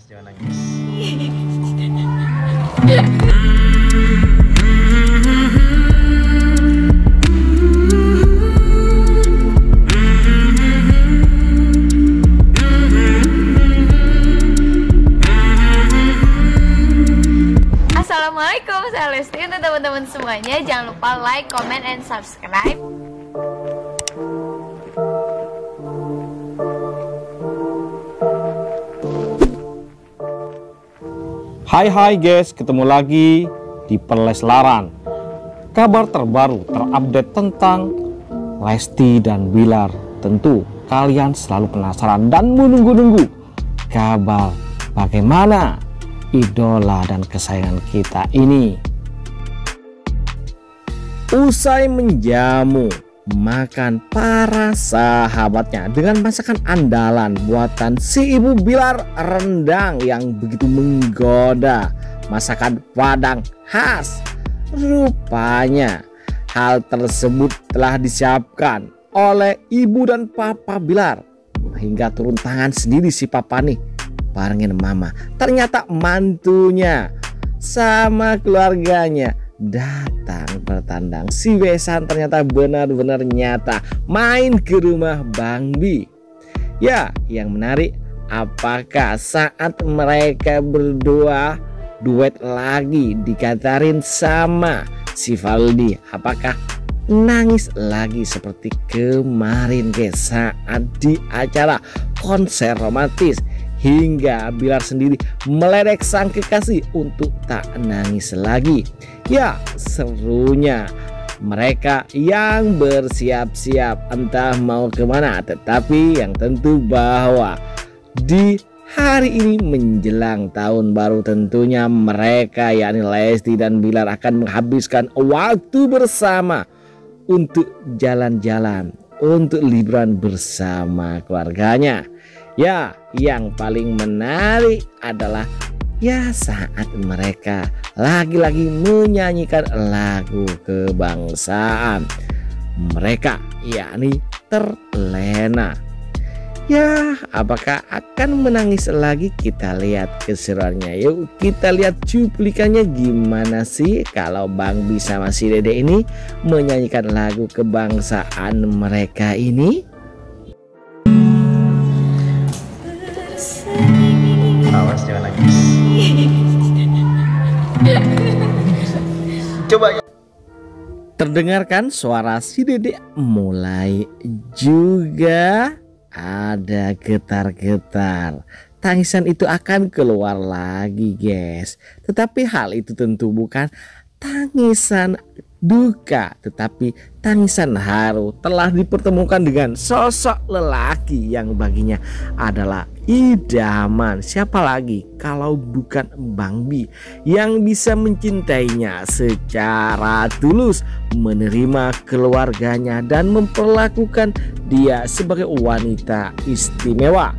Awas jangan nangis. Assalamualaikum, saya Lesti untuk teman-teman semuanya. Jangan lupa like, comment, and subscribe. Hai hai guys, ketemu lagi di Perleslaran. Kabar terbaru terupdate tentang Lesti dan Bilar. Tentu kalian selalu penasaran dan menunggu-nunggu kabar bagaimana idola dan kesayangan kita ini. Usai menjamu makan para sahabatnya dengan masakan andalan buatan si ibu Bilar rendang yang begitu menggoda masakan Padang khas. Rupanya hal tersebut telah disiapkan oleh ibu dan papa Bilar. Hingga turun tangan sendiri si papa nih. Barengin mama. Ternyata mantunya sama keluarganya datang bertandang. Si Besan ternyata benar-benar nyata. Main ke rumah Bang Bi ya yang menarik apakah saat mereka berdua duet lagi dikatarin sama si Valdi? Apakah nangis lagi seperti kemarin guys saat di acara konser romantis hingga Bilar sendiri meledek sang kekasih untuk tak nangis lagi. Ya, serunya mereka yang bersiap-siap entah mau ke mana tetapi yang tentu bahwa di hari ini menjelang tahun baru tentunya mereka yakni Lesti dan Bilar akan menghabiskan waktu bersama untuk jalan-jalan untuk liburan bersama keluarganya Ya, yang paling menarik adalah ya saat mereka lagi-lagi menyanyikan lagu kebangsaan. Mereka yakni terlena. Ya, apakah akan menangis lagi? Kita lihat keseruannya. Yuk, kita lihat cuplikannya gimana sih kalau Bang bisa masih Dede ini menyanyikan lagu kebangsaan mereka ini. Jangan nangis. Coba. Terdengarkan suara si dedek mulai juga ada getar-getar. Tangisan itu akan keluar lagi guys. Tetapi hal itu tentu bukan tangisan duka tetapi tangisan haru telah dipertemukan dengan sosok lelaki yang baginya adalah idaman. Siapa lagi kalau bukan Bang Bi yang bisa mencintainya secara tulus menerima keluarganya dan memperlakukan dia sebagai wanita istimewa.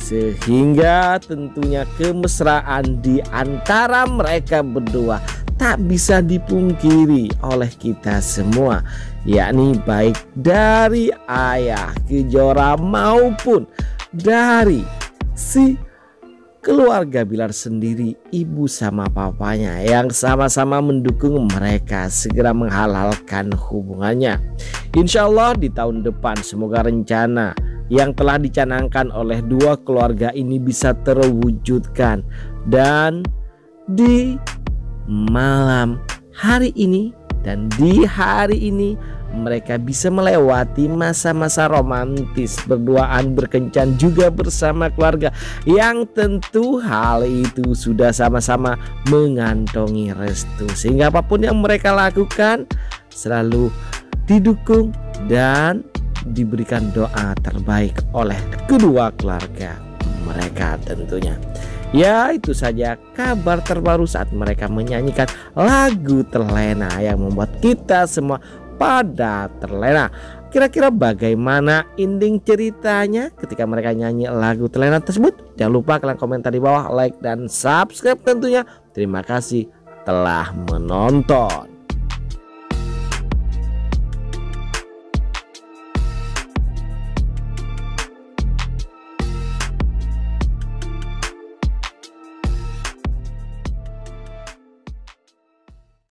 Sehingga tentunya kemesraan di antara mereka berdua tak bisa dipungkiri oleh kita semua yakni baik dari ayah Kejora maupun dari si keluarga Bilar sendiri ibu sama papanya yang sama-sama mendukung mereka segera menghalalkan hubungannya. Insya Allah di tahun depan semoga rencana yang telah dicanangkan oleh dua keluarga ini bisa terwujudkan dan di malam hari ini dan di hari ini mereka bisa melewati masa-masa romantis berduaan berkencan juga bersama keluarga yang tentu hal itu sudah sama-sama mengantongi restu. Sehingga apa pun yang mereka lakukan selalu didukung dan diberikan doa terbaik oleh kedua keluarga mereka tentunya Ya itu saja kabar terbaru saat mereka menyanyikan lagu terlena yang membuat kita semua pada terlena. Kira-kira bagaimana ending ceritanya ketika mereka nyanyi lagu terlena tersebut? Jangan lupa kalian komentar di bawah like dan subscribe tentunya. Terima kasih telah menonton